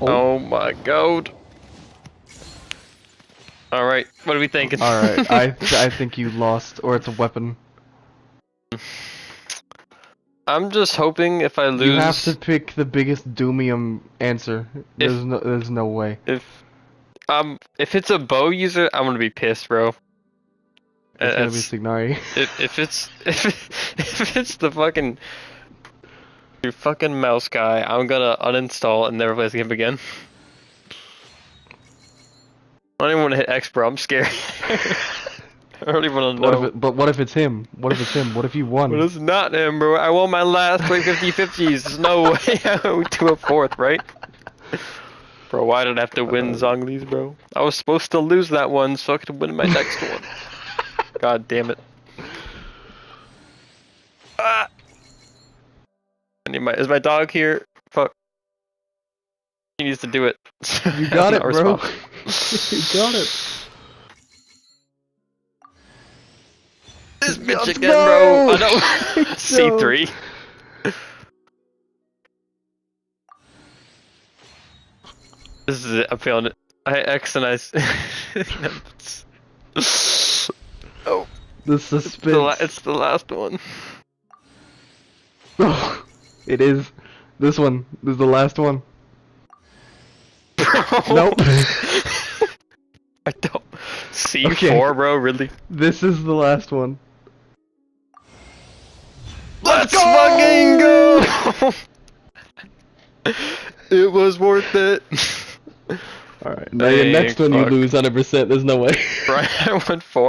Oh my god. Alright, what are we thinking? Alright, I I think you lost, or it's a weapon. I'm just hoping if I lose You have to pick the biggest doomium answer. There's no there's no way. if um if it's a bow user, I'm gonna be pissed, bro. It's gonna be Tighnari. if, if it's if, if it's the fucking your fucking mouse guy, I'm gonna uninstall and never play this game again. I don't even want to hit X, bro. I'm scared. I don't even want to What know. if it, but what if it's him? What if it's him? What if you won? But it's not him, bro. I won my last play 50 50s. There's no way I went to a fourth, right? Bro, why did I have to win Zhongli's, bro? I was supposed to lose that one so I could win my next one. God damn it. Ah! Need my. Is my dog here? Fuck. He needs to do it. You got it, bro. you got it. This bitch No! again, bro. I know. No. C3. This is it. I'm feeling it. I X and I. oh, The it's the, it's the last one. It is. This one. This is the last one. Bro. Nope. I don't. C4, Okay. bro. Really? this is the last one. Let's go! fucking go! it was worth it. Alright, now your next Thank one you lose 100%. There's no way. Right, I went four.